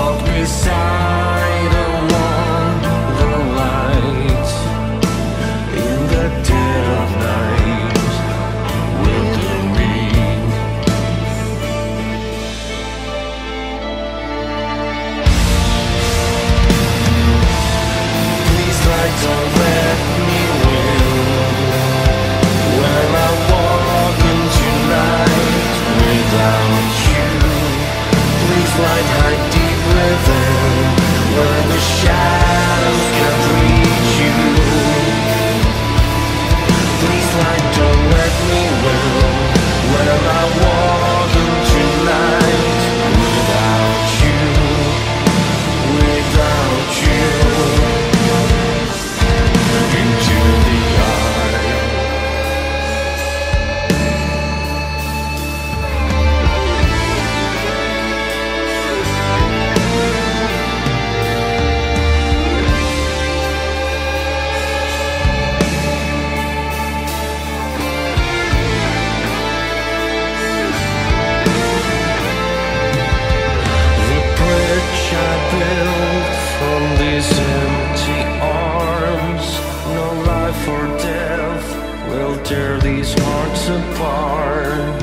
walk beside tear these hearts apart.